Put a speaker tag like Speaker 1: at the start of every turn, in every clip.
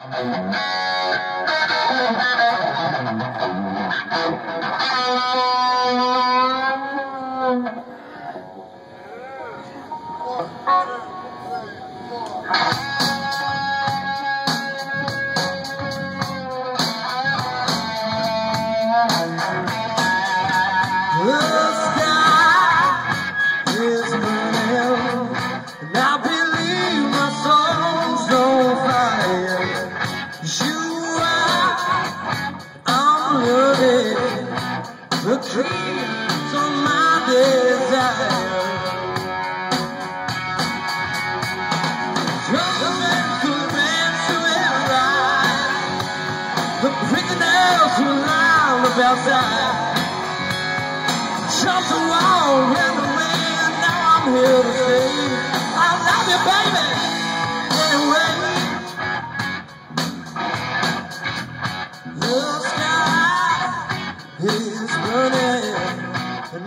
Speaker 1: the outside. Jumped the wall, ran away, and now I'm here to say, I love you, baby.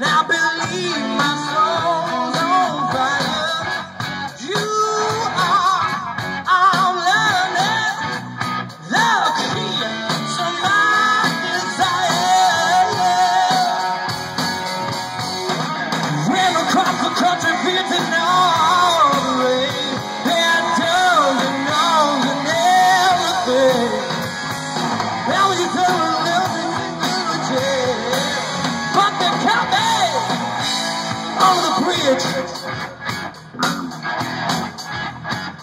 Speaker 1: I believe bridge.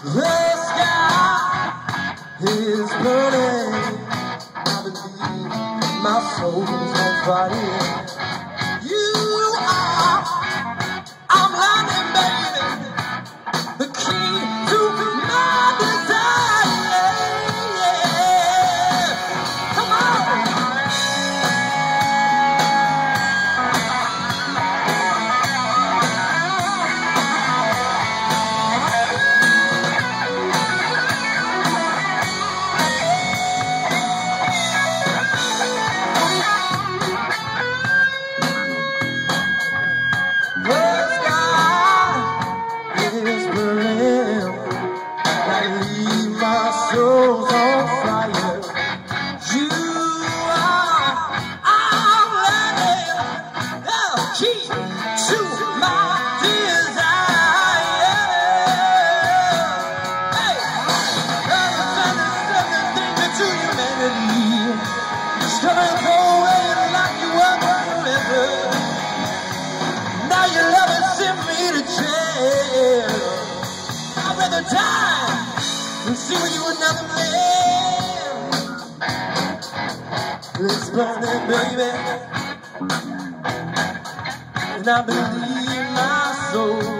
Speaker 1: The sky is burning. I believe my soul's on fire. Let's burn it, baby. And I believe my soul.